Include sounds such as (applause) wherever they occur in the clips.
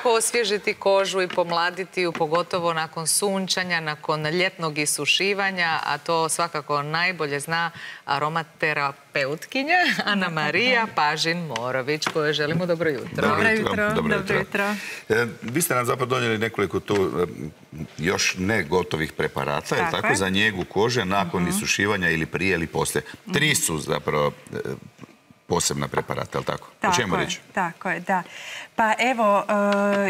jako osvježiti kožu i pomladiti ju, pogotovo nakon sunčanja, nakon ljetnog isušivanja, a to svakako najbolje zna aromaterapeutkinja Ana Marija (laughs) Pažin-Morović, kojoj želimo dobro jutro. Dobro jutro. Dobro jutro. E, vi ste nam zapravo donijeli nekoliko tu e, još ne gotovih preparata, je tako, za njegu kože nakon mhm. isušivanja ili prije ili poslije. Tri su zapravo e, posebna preparata, je li tako? Tako o čemu je, tako je, da. Pa evo,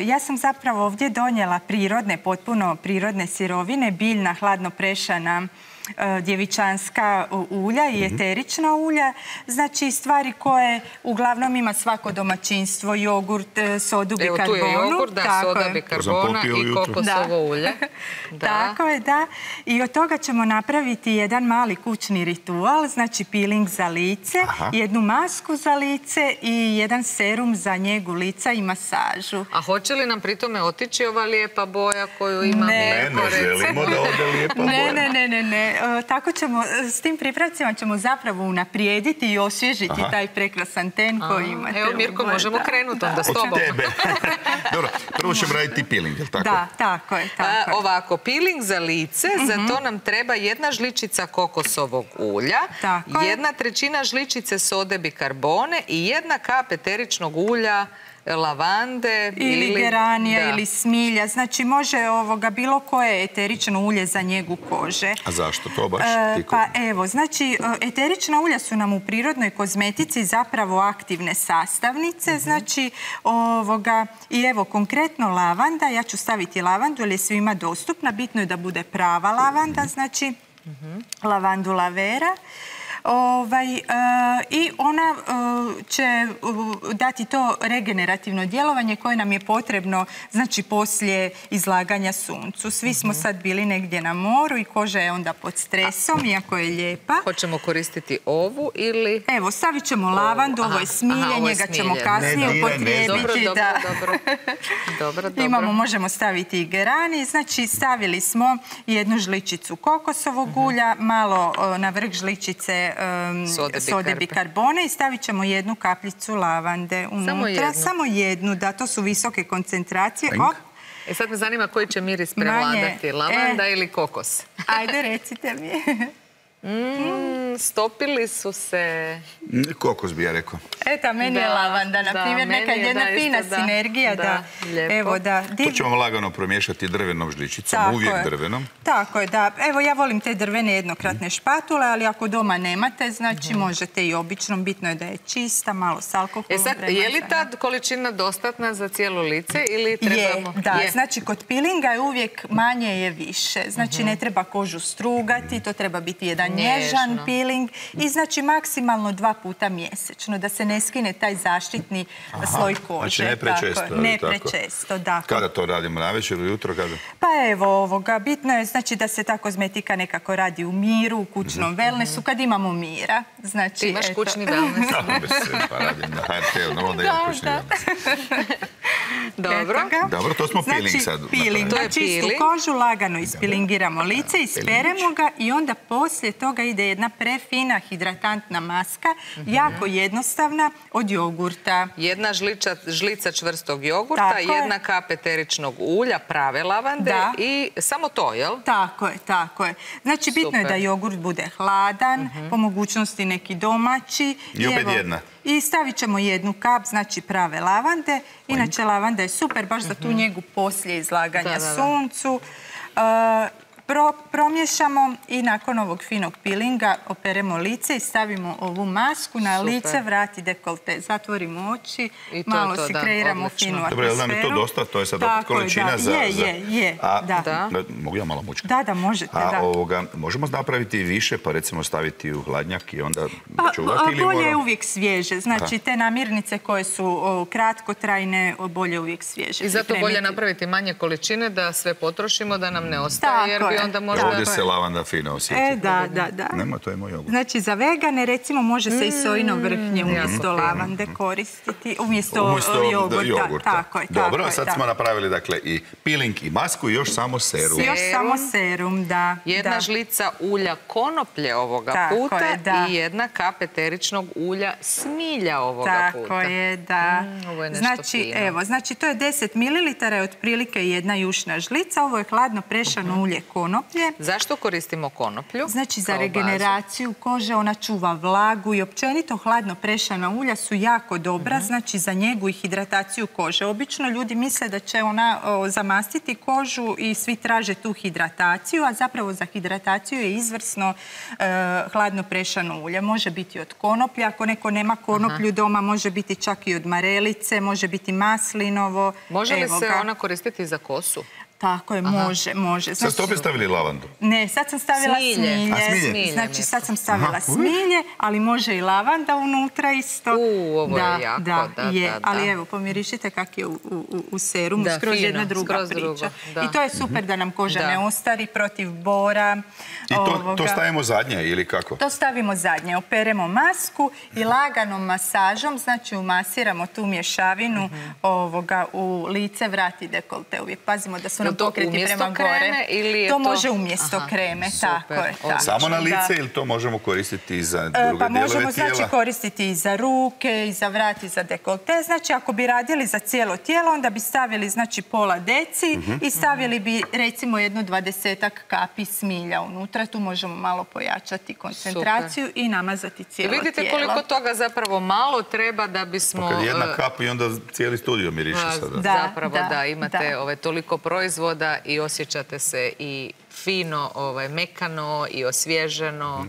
ja sam zapravo ovdje donijela prirodne, potpuno prirodne sirovine, biljna, hladno prešana djevičanska ulja i mhm. eterična ulja. Znači stvari koje uglavnom ima svako domaćinstvo, jogurt, e, sodu bikarbonu. Evo tu je jogurt, da, soda bikarbona i kokosovo ulje. (laughs) Tako je, da. I od toga ćemo napraviti jedan mali kućni ritual, znači peeling za lice, jednu masku za lice i jedan serum za njegu lica i masažu. A hoće li nam pri tome otići ova lijepa boja koju ima Ne, ne želimo da ode lijepa (laughs) boja. Ne, ne, ne, ne, ne. E, tako ćemo, s tim pripravcima ćemo zapravo unaprijediti i osvježiti taj prekrasan ten koji imate. Evo Mirko, možemo krenuti onda s tobom. (laughs) Dobro, prvo ćemo raditi peeling, je tako? Da, tako je. Tako ovako, peeling za lice, za mhm. to nam treba jedna žličica kokosovog ulja, jedna trećina žličice sode bikarbone i jedna kap eteričnog ulja lavande ili, geranija ili smilja. Znači može ovoga bilo koje eterično ulje za njegu kože. A zašto to baš? E, pa evo, znači e, eterična ulja su nam u prirodnoj kozmetici zapravo aktivne sastavnice. Mhm. Znači ovoga i evo konkretno lavanda, ja ću staviti lavandu jer je svima dostupna. Bitno je da bude prava lavanda, znači mhm. lavandu lavera. Ovaj, e, I ona e, će e, dati to regenerativno djelovanje koje nam je potrebno znači poslije izlaganja suncu. Svi smo mhm. sad bili negdje na moru i koža je onda pod stresom, iako je lijepa. Hoćemo koristiti ovu ili... Evo, stavit ćemo lavandu, ovo je smilje, njega ćemo kasnije upotrijebiti. Dobro, (laughs) dobro, dobro. Imamo, možemo staviti i gerani. Znači, stavili smo jednu žličicu kokosovog mhm. ulja, malo na vrh žličice sode, bikarbone i stavit ćemo jednu kapljicu lavande unutra. Samo jednu. da, to su visoke koncentracije. E sad me zanima koji će miris prevladati, lavanda e. ili kokos? Ajde, recite mi. (laughs) Mm, stopili su se... Kokos bi ja rekao. Eto, meni je lavanda, na primjer, neka jedna fina sinergija. Da, Evo, da. To ćemo lagano promiješati drvenom žličicom, uvijek drvenom. Tako je, da. Evo, ja volim te drvene jednokratne špatule, ali ako doma nemate, znači mhm. možete i običnom. Bitno je da je čista, malo s alkoholom. E sad, je li ta količina dostatna za cijelo lice ili trebamo... Je, da. Znači, kod pilinga je uvijek manje je više. Znači, ne mhm. treba kožu strugati, to treba biti jedan nježan peeling i znači maksimalno dva puta mjesečno da se ne skine taj zaštitni sloj kože. Znači ne prečesto. Ne prečesto, da. Kada to radimo, navečer ili jutro? Kada? Pa evo ovoga, bitno je znači da se ta kozmetika nekako radi u miru, u kućnom mhm. wellnessu, kad imamo mira. Znači, Ti imaš kućni (laughs) wellness. pa radim na HRT-u, onda imam kućni wellness. (laughs) Dobro. Dobro, to smo peeling znači, sad. Peeling. Na čistu kožu lagano ispilingiramo lice, isperemo ga i onda poslije toga ide jedna prefina hidratantna maska, mhm. jako jednostavna, od jogurta. Jedna žlica čvrstog jogurta, jedna kap eteričnog ulja, prave lavande i samo to, jel? Tako je, tako je. Znači, bitno je da jogurt bude hladan, mhm. po mogućnosti neki domaći. I opet jedna. I stavit ćemo jednu kap, znači prave lavande. Inače, lavanda je super baš za tu mhm. njegu poslije izlaganja suncu. Uh, promiješamo i nakon ovog finog pilinga operemo lice i stavimo ovu masku na lice, vrati dekolte, zatvorimo oči, malo si kreiramo finu atmosferu. Dobro, je li nam je to dosta? To je sad opet količina za... Je, je, je, da. Mogu ja malo mučkati? Da, da, možete, da. A možemo napraviti više, pa recimo staviti u hladnjak i onda pa, čuvati ili Bolje je uvijek svježe. Znači, te namirnice koje su kratkotrajne, bolje uvijek svježe. I zato bolje napraviti manje količine da sve potrošimo, da nam ne ostaje, jer bi onda možda... Ovdje se lavanda fino osjeti. E, da, da, da. Nema, to je moj jogurt. Znači, za vegane, recimo, može se i sojino vrhnje umjesto lavande koristiti, umjesto, Umjesto jogurta. jogurta. Tako je, Dobro, tako a je, sad smo napravili dakle i peeling i masku i još samo serum. Još samo serum, da. Jedna da. žlica ulja konoplje ovoga Tako puta je, da. i jedna kap eteričnog ulja smilja ovoga puta. Tako je, da. Mm, ovo je nešto znači, fino. evo, znači to je 10 ml je otprilike jedna jušna žlica. Ovo je hladno prešano Mhm. ulje konoplje. Zašto koristimo konoplju? Znači za bazu? regeneraciju kože, ona čuva vlagu i općenito hladno prešana ulja su jako dobra, Mhm. znači za njegu i hidrataciju kože. Obično ljudi misle da će ona o, zamastiti kožu i svi traže tu hidrataciju, a zapravo za hidrataciju je izvrsno e, hladno prešano ulje. Može biti od konoplja, ako neko nema konoplju doma, može biti čak i od marelice, može biti maslinovo. Može li Evo se ga. ona koristiti za kosu? Tako je, može, može. Sad ste opet stavili lavandu. Ne, sad sam stavila Smilje. smilje. A, smilje? Smilje Znači, sad sam stavila Aha. smilje, ali može i lavanda unutra isto. U, ovo je da, jako, da, da, je. da, da. Ali evo, pomirišite kak je u, u, u serumu, Da, skroz fino, jedna druga skroz priča. drugo. I to je super da nam koža ne ostari protiv bora. I to, stavimo zadnje ili kako? To stavimo zadnje, operemo masku i laganom masažom, znači umasiramo tu mješavinu Mhm. ovoga u lice, vrat i dekolte. Uvijek pazimo da su Nam to pokreti prema gore. ili je to, to- može umjesto Aha, kreme, super, tako je. tako. Samo na lice ili to možemo koristiti i za E, druge Pa dijelove možemo tijela? znači koristiti i za ruke, i za vrat, i za dekolte. Znači ako bi radili za cijelo tijelo, onda bi stavili znači pola deci Mhm. i stavili bi recimo jedno dvadesetak kapi smilja unutra. Tu možemo malo pojačati koncentraciju i namazati I cijelo vidite tijelo. koliko toga zapravo malo treba da bismo... Pa kad je jedna e, kap i onda cijeli studio miriše sada. Da, zapravo da, da, imate da. Ove, toliko proizvoda i osjećate se i fino, ovaj, mekano i osvježeno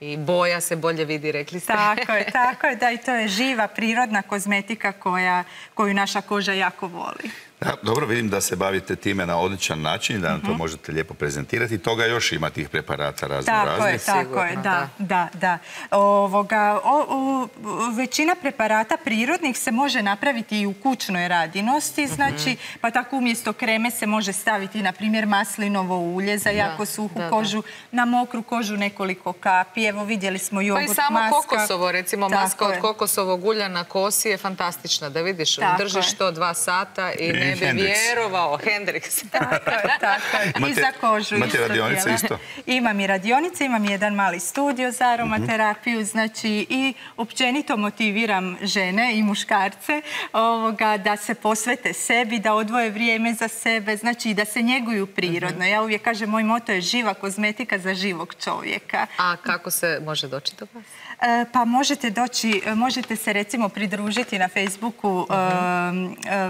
i boja se bolje vidi, rekli ste. Tako je, tako je, da i to je živa, prirodna kozmetika koja, koju naša koža jako voli. Da, dobro, vidim da se bavite time na odličan način i da nam Mhm. to možete lijepo prezentirati. Toga još ima tih preparata razno Tako je, tako sigurno, je, da, da, da. Ovoga, o- o- većina preparata prirodnih se može napraviti i u kućnoj radinosti, znači, pa tako umjesto kreme se može staviti, na primjer, maslinovo ulje za jako suhu da, da. kožu, na mokru kožu nekoliko kapi, evo vidjeli smo Pa jogurt, i samo maska. kokosovo, recimo Tako maska od kokosovog ulja na kosi je fantastična. Da vidiš, Tako držiš to dva sata i ne bi Hendrix. vjerovao. Hendrix. (laughs) Tako je, tako je. I Imate- za kožu imate radionice isto? Imam i radionice, imam i jedan mali studio za aromaterapiju, znači i općenito motiviram žene i muškarce ovoga, da se posvete sebi, da odvoje vrijeme za sebe, znači i da se njeguju prirodno. Ja uvijek kažem, moj moto je živa kozmetika za živog čovjeka. A kako se može doći do vas? E, Pa možete doći, možete se recimo pridružiti na Facebooku e,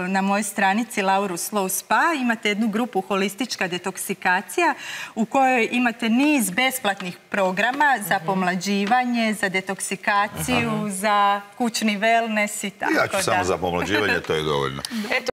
na mojoj stranici Lauru Slow Spa. Imate jednu grupu holistička detoksikacija u kojoj imate niz besplatnih programa za pomlađivanje, za detoksikaciju, za kućni wellness i tako Ja ću samo da. za pomlađivanje, to je dovoljno. (laughs) Eto,